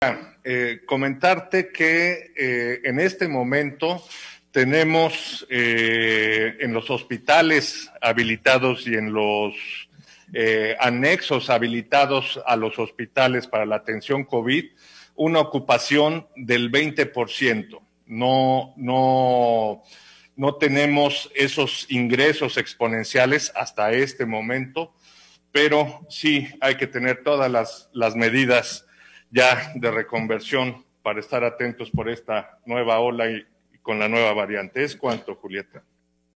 Eh, comentarte que eh, en este momento tenemos eh, en los hospitales habilitados y en los anexos habilitados a los hospitales para la atención COVID una ocupación del 20%. No, no, no tenemos esos ingresos exponenciales hasta este momento, pero sí hay que tener todas las, las medidas ya de reconversión para estar atentos por esta nueva ola y, con la nueva variante. Es cuanto, Julieta.